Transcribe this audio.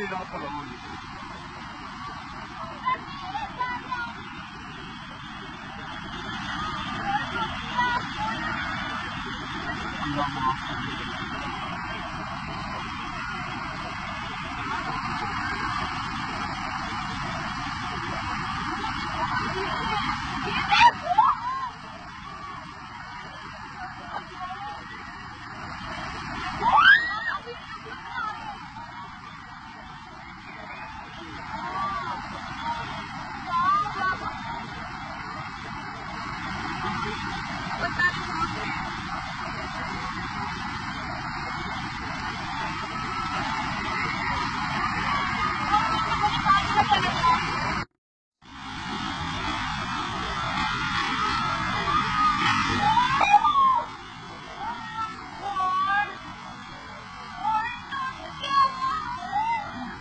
Orayı atalım. orayı. Allah muhafaza.